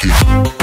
Jackie.